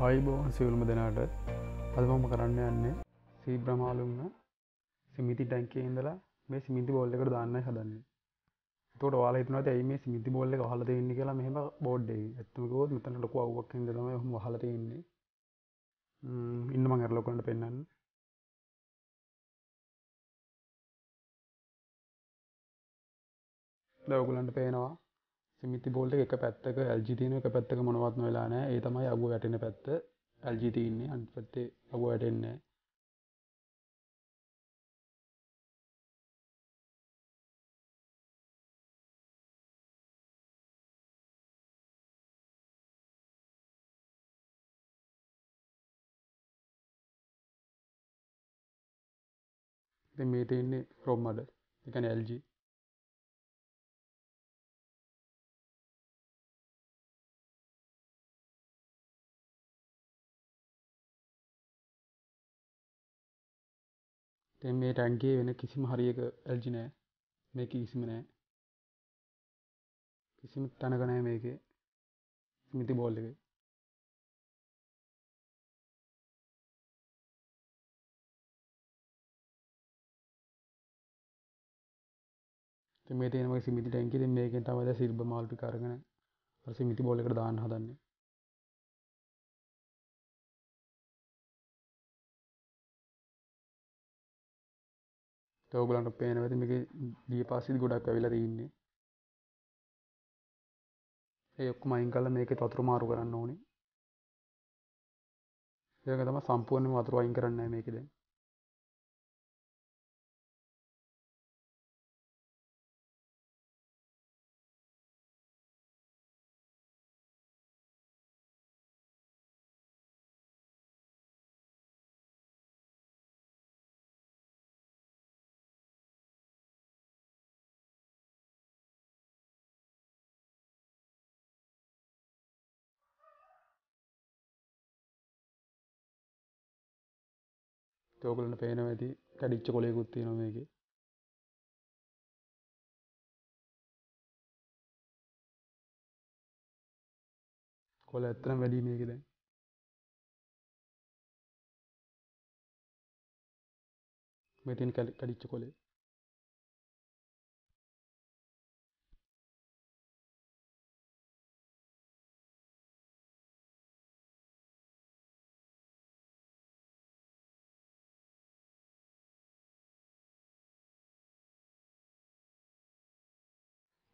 ආයිබෝන් සිවුල්ම දෙනාට අදමම කරන්න යන්නේ සී බ්‍රමාලුන්න සිමිති ටැන්කේ ඉඳලා මේ සිමිති බෝල්ල එකට දාන්න හදන්නේ. තොට වාල හිතනට ඇයි මේ සිමිති බෝල්ල එක හලත ඉන්න කියලා මෙහම බෝඩ්ඩේ ඇත්තමකෝත් මෙතන ලොක අව්වක් ඉදම හම හලත ඉන්නේ ඉන්න මං ඇරලොකට පෙන්න්න දවගුලන්ට පේනවා සිමිති බෝල්ට එක පැත්තක ඇල්ජිතියන එක පැත්තක මොනවත්න වෙලානෑ ඒ තමයි අගු වැටෙන පැත්ත. ඇල්ජිතින්නේ අන් පත්තේ අගු වැටෙන්නේ මේ තියන්නේ රොම් මඩ එකන ඇල්ජී තැන් මේ ටැන්ගේ වෙන කිසිම හරියක ඇල්ජි නෑ. මේක කිසිම නෑ. කිසිම තැනකනෑ මේක. මිති බෝල්ල එක. මේ තේනම සිමිති ටැන්කිද මේකෙන් තමද සිල්බ මාල්පි කරගන සිමිති බෝලකට දාන්න හදන්නේ. තවගලන්ට පේනවද මේක දී පස්සිද ගොඩක් ඇවිලා තින්නේ ඒ ඔක්කොම අයින් කල්ල මේක තතුරු මාරු කරන්න ඕනේ. ඒක තම සම්පූර්ණ වතුර අයින් කරන්න මේකද තෝකලට පේන ඇති කැඩිච්ච කොලෙකුත්ති නොම එක කොල ඇත්තනම් වැඩි මේකද මෙතින් කඩිච්ච කොලේ.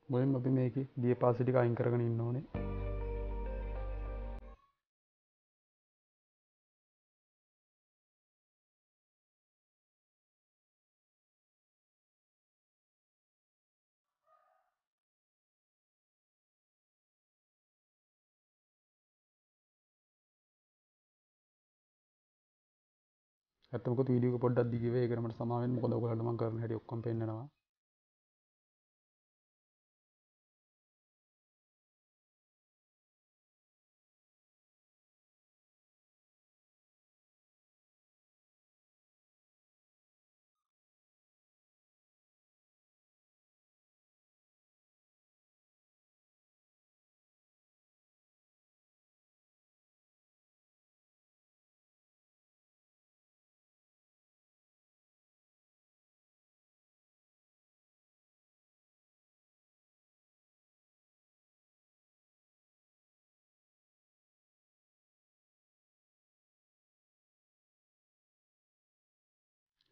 මුලින් අපි මේක දිය පාසිටික අයින් කරගෙන ඉන්න ඕනේ. ඇතමක වීඩියක පොඩ්ඩක් දිගවේ? ඒකරමට සමාවෙන් මොකද? ඔයගලටම කරන හැටි ඔක්කොම පෙන්නනවා.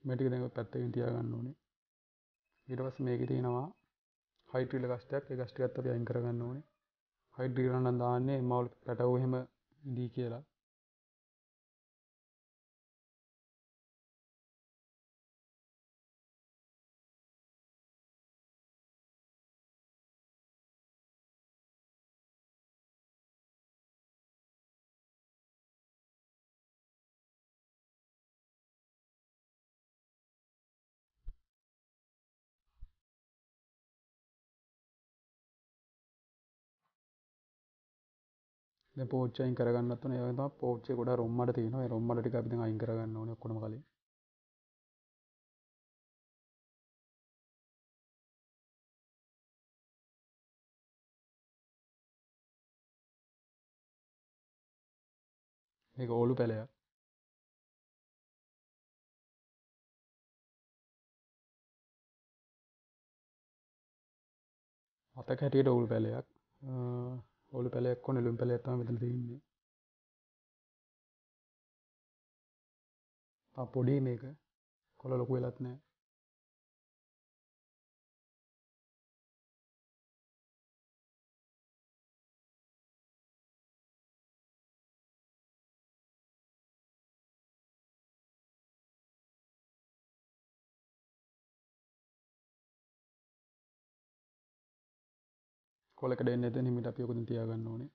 මටික දැ පැත්තකින් තියාගන්න ඕනේ. ඉටවස් මේක තියෙනවා හයිටල කස්ටක් ගස්ට ඇත්ත අයින් කරගන්න ඕනේ. හයිඩ්‍රීරන්න දාන්නේ මවල් පැටවහෙම දී කියලා. පෝච්චයින් කරගන්නත්න ඒ පෝච්ච කොට රොම්මට තියන රොම්මට අපි අයින් කරගන්න ඕන කොම කලින්. මේක ඕලු පැලයක්. අතක හැටියට ඔවුල් පැලයක්. ඔලු පැලෙක්කො නෙලුම් පැළ ඇත්තම මෙතන තින්නේ පොඩි මේක. කොළ ලොකු වෙලත් නෑ. කොලකට එන්න එත හිමිට අපි යොකුද තියාගන්න ඕනේ.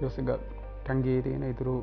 යොසග ටැන්ගේ තියෙන ඉතුරු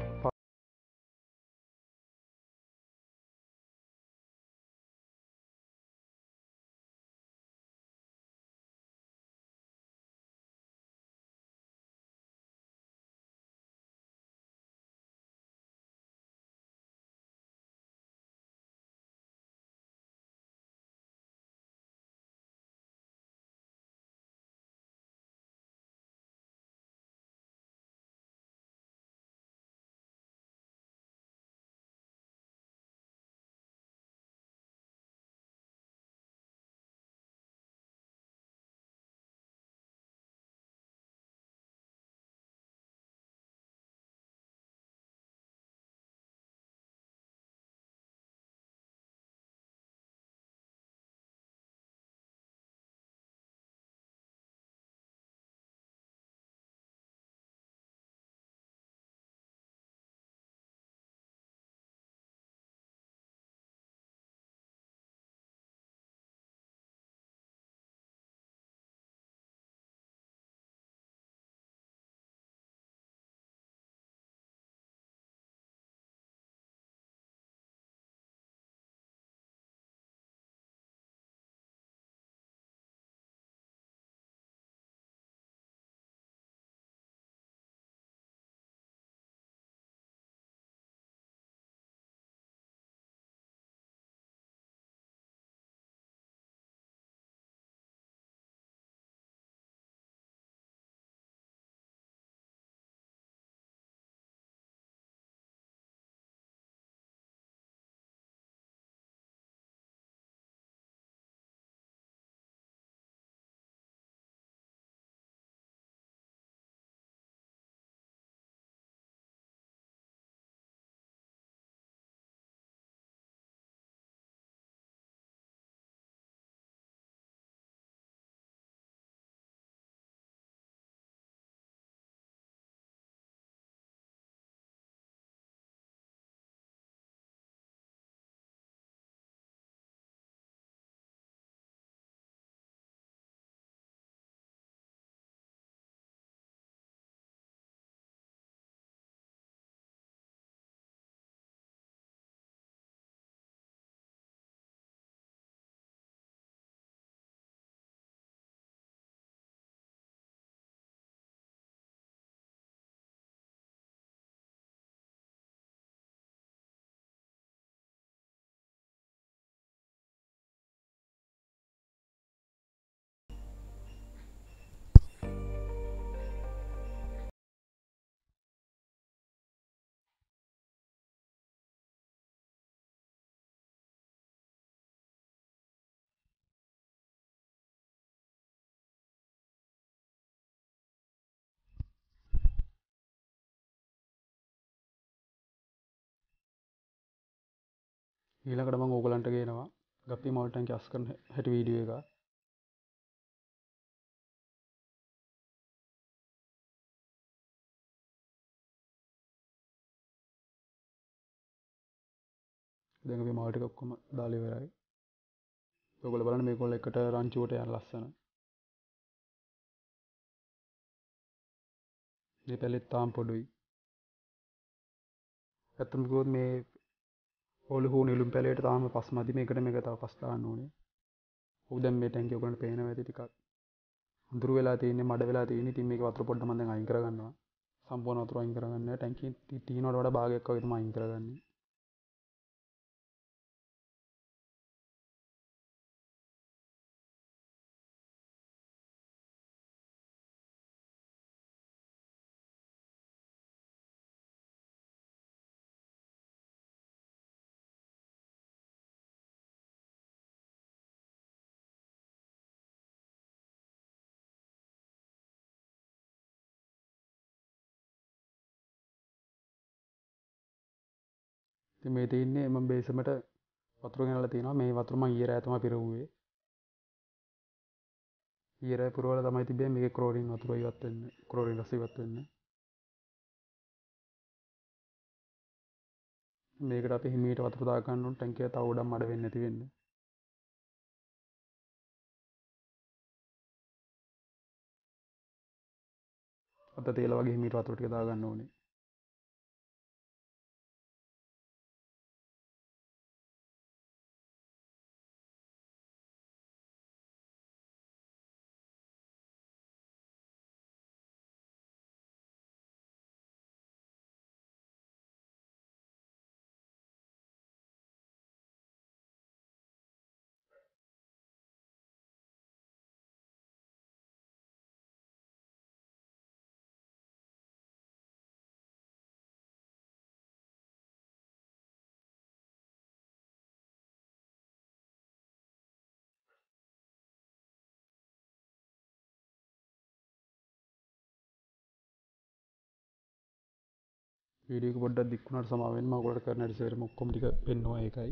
ඊළඟට මං ඕගලන්ට කියනවා ගප්පි මවල්ටන්ක අස් කරන හැට වීඩිය එක. දැඟ මවටික ඔක්කොම දාලිවරයි ඔගොල බලන මේ කොල්ල එකට රංචුවට යන ලස්සන. මේ පැලෙත් තාම් පොඩුයි. ඇත්තමකොත් මේ ඔලු නිලුම් පැලට තාම පස් මති මේකට මේ කතාව පස්ථාන්න ඕනේ. උදැම් මේ ටැන්ක ඔකට පේන ඇති ටිකක්. දුර වෙලා තියන මඩ වෙලා තියන තිම මේ වතුර පොඩ්ඩ මඳ අයින් කරගන්නවා. සම්පූර්ණ වතුර අයින් කරගන්න ටැන්කි තිීනොට වඩ භාගයක් වතම අයින් කරගන්නේ. ඉතින් මේ තියෙන්නේ මම බේසමට වතුර ගෙනල්ලා තියෙනවා මේ වතුර මම ඊයේ රෑ තමයි පිරවුවේ. ඊයේ රෑ පුරවලා තමයි තිබ්බේ මේකේ ක්ලෝරින් වතුර ඉවත් වෙන්නේ ක්ලෝරින් රස ඉවත් වෙන්නේ. මේකට අපි හිමීට වතුර දා ගන්න ඕන. ටැංකිය තව උඩම් මඩ වෙන්නේ නැති වෙන්නේ. අත තේල වගේ හිමීට වතුර ටික දා ගන්න ඕනේ. වීඩියෝ එක පොඩ්ඩක් දික් වුණාට සමාව වෙන්න මම ඔයගොල්ලන්ට කරන හැටි සේරම ඔක්කොම ටික පෙන්නවා ඒකයි.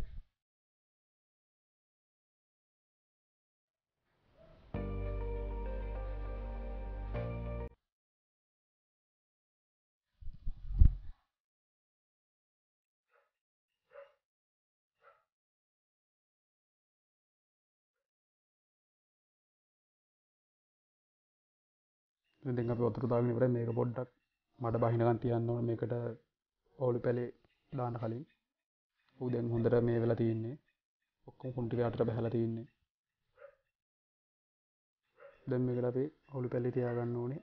ඉතින් අපි වතුර දාගෙන ඉවරයි. මේක පොඩ්ඩක් මඩ බහිනකන් තියන්න ඕන. මේකට ඔලු පැලේ දාන්න කලින්. ඌ දැන් හොඳට මේ වෙලා තියෙන්නේ. ඔක්කොම කුණු ටික යටට බහැලා තියෙන්නේ. දැන් මේකට අපි ඔලු පැලේ තියාගන්න ඕනේ.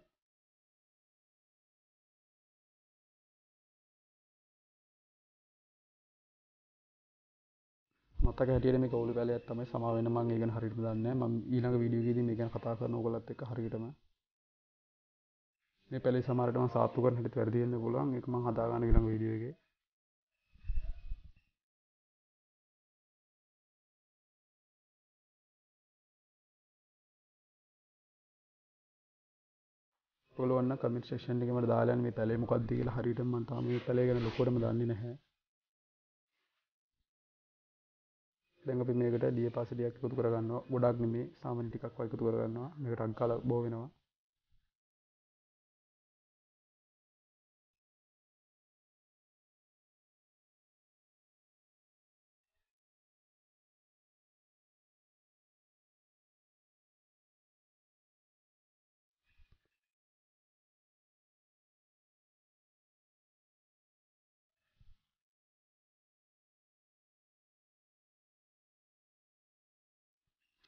මතක හැටියට මේක ඔලු පැලයක් තමයි සමා වෙන මම ඒ ගැන හරියටම දන්නේ නැහැ. මම ඊළඟ වීඩියෝ එකේදී මේ ගැන කතා කරන ඕගොල්ලොත් එක්ක හරියටම මේ පැලේ සමහරට මම සාත්තු කරන හැටිත් වැරදි වෙන්න පුළුවන්. ඒක මම හදාගන්න ඊළඟ වීඩියෝ එකේ. ඔයගොල්ලෝ වන්න කමෙන්ට් සෙක්ෂන් එකේ මට දාලා යන්න මේ පැලේ මොකක්ද කියලා හරියටම මම තාම මේ පැලේ ගැන ලොකුවටම දන්නේ නැහැ. දැන් අපි මේකට දියපාසලියක් එකතු කරගන්නවා. ගොඩක් නෙමේ. සාමාන්‍ය ටිකක් වගේ එකතු කරගන්නවා. මේක රන් කාලා බෝ වෙනවා.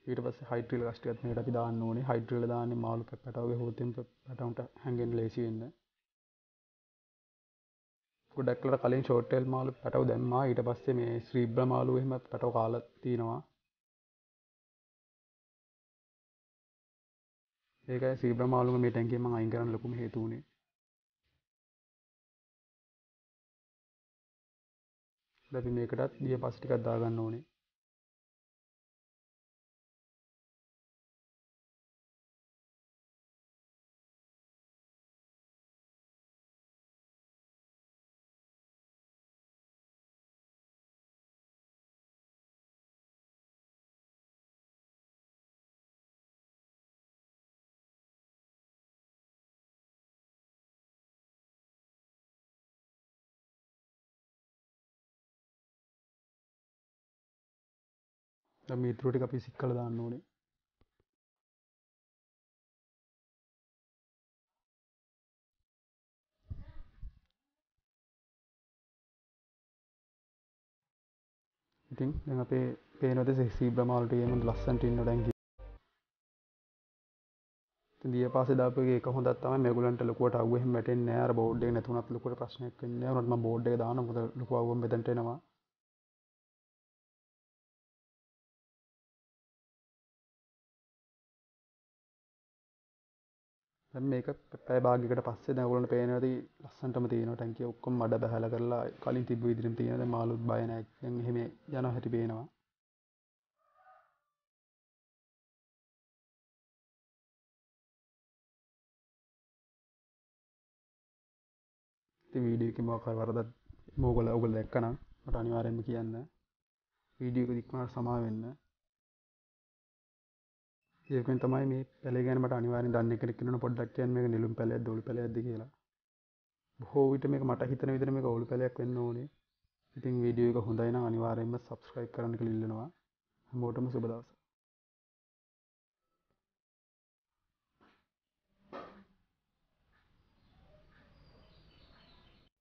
ඊට පස්සේ හයිඩ්‍රිල් ගස් ටිකත් මේකට අපි දාන්න ඕනේ. හයිඩ්‍රිල් දාන්නේ මාළු පැටවගේ හොතෙන් පැටවුන්ට හැංගෙන්න ලේසි වෙන්න. ගොඩක් වෙලාවට කලින් ෂෝට් ටේල් මාළු පැටව දැම්මා. ඊට පස්සේ මේ ශ්‍රීබ්‍ර මාළු එහෙම පැටව කාලා තිනවා. ඒකයි ශ්‍රීබ්‍ර මාළුම මේ ටැංකියෙන් මම අයින් කරන්න ලොකුම හේතුව උනේ දැන් අපි මේකටත් දිය පස් ටිකක් දාගන්න ඕනේ. දැන් මේ ඉතුරු ටික අපි සික් කරලා දාන්න ඕනේ. ඉතින් දැන් අපේ පේනවද සීබ්‍රා මාළු ටික එහෙම ලස්සනට ඉන්න ටැංකිය ඉතින් දිය පාසේ දාපු එකේ එක හොඳක් තමයි මේගොල්ලන්ට ලොකුවට අවුව. එහෙම වැටෙන්නේ නැහැ. අර බෝඩ් එක නැතුණත් ලොකුවට ප්‍රශ්නයක් වෙන්නේ නැහැ. උනත් මම බෝඩ් එක දානවා මොකද ලොකු අවුවක් මෙතනට එනවා. දැන් මේක පැය භාගයකට පස්සේ දැන් ඔයගොල්ලන්ට පේනවා ඇති ලස්සනටම තියෙනවා ටැංකිය ඔක්කොම මඩ බහැලා කරලා කලින් තිබ්බ විදිහටම තියෙනවා. දැන් මාළුත් බය නැහැ දැන් එහෙම යනවා හැටි පේනවා. ඉතින් වීඩියෝ එකේ මොකක් හරි වරදක් මොකද ඔයගොල්ලෝ දැක්කනම් මට අනිවාර්යෙන්ම කියන්න. වීඩියෝ එක දික්වුණාට සමා වෙන්න ඒකෙන් තමයි මේ පැලේ ගැන මට අනිවාර්යෙන් දන්න. කෙනෙක් ඉන්නවනම් පොඩ්ඩක් කියන්න මේක නිලුම් පැලයක්ද ඔලු පැලයක්ද කියලා. බොහෝ විට මේක මට හිතන විදිහට මේක ඔලු පැලයක් වෙන්න ඕනේ. ඉතින් වීඩියෝ එක හොඳයි නම් අනිවාර්යෙන්ම subscribe කරන්න කියලා ඉල්ලනවා. හැමෝටම සුබ දවසක්.